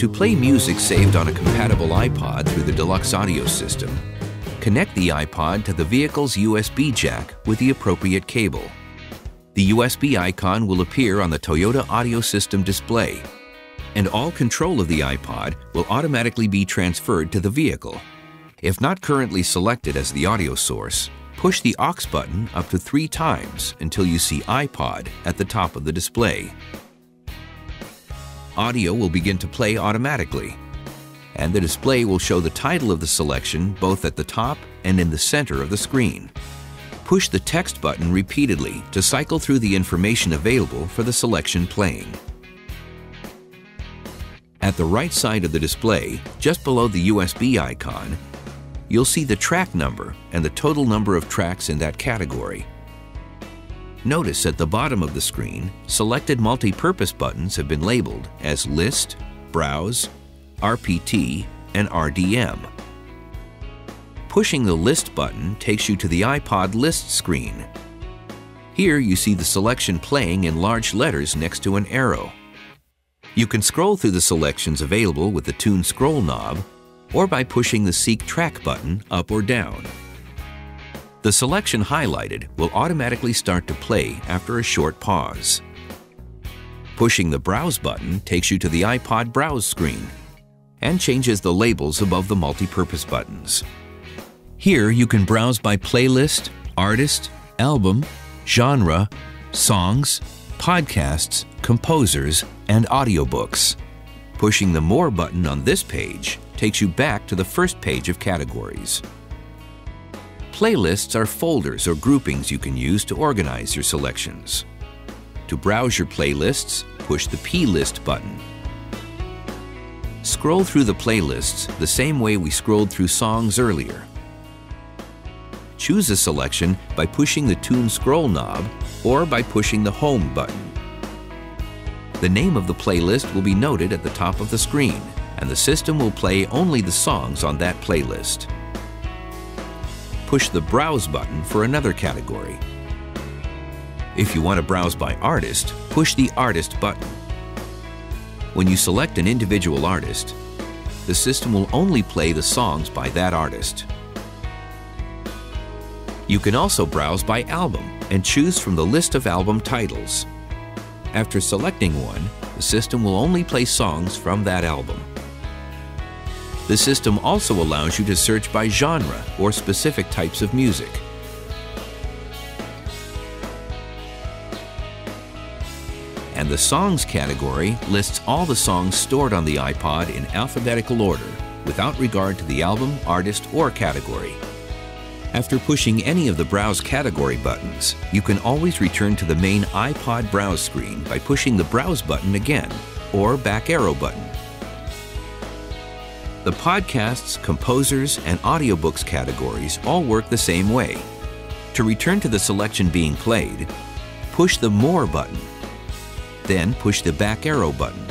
To play music saved on a compatible iPod through the Deluxe audio system, connect the iPod to the vehicle's USB jack with the appropriate cable. The USB icon will appear on the Toyota audio system display, and all control of the iPod will automatically be transferred to the vehicle. If not currently selected as the audio source, push the aux button up to three times until you see iPod at the top of the display audio will begin to play automatically, and the display will show the title of the selection both at the top and in the center of the screen. Push the text button repeatedly to cycle through the information available for the selection playing. At the right side of the display, just below the USB icon, you'll see the track number and the total number of tracks in that category. Notice at the bottom of the screen, selected multi-purpose buttons have been labeled as List, Browse, RPT, and RDM. Pushing the List button takes you to the iPod List screen. Here you see the selection playing in large letters next to an arrow. You can scroll through the selections available with the Tune Scroll knob or by pushing the Seek Track button up or down. The selection highlighted will automatically start to play after a short pause. Pushing the Browse button takes you to the iPod Browse screen and changes the labels above the multi-purpose buttons. Here you can browse by playlist, artist, album, genre, songs, podcasts, composers, and audiobooks. Pushing the More button on this page takes you back to the first page of categories. Playlists are folders or groupings you can use to organize your selections. To browse your playlists, push the P-List button. Scroll through the playlists the same way we scrolled through songs earlier. Choose a selection by pushing the Tune Scroll knob or by pushing the Home button. The name of the playlist will be noted at the top of the screen, and the system will play only the songs on that playlist push the Browse button for another category. If you want to browse by artist, push the Artist button. When you select an individual artist, the system will only play the songs by that artist. You can also browse by album and choose from the list of album titles. After selecting one, the system will only play songs from that album. The system also allows you to search by genre or specific types of music. And the Songs category lists all the songs stored on the iPod in alphabetical order, without regard to the album, artist, or category. After pushing any of the Browse category buttons, you can always return to the main iPod Browse screen by pushing the Browse button again, or back arrow button. The podcasts, composers, and audiobooks categories all work the same way. To return to the selection being played, push the More button. Then push the back arrow button.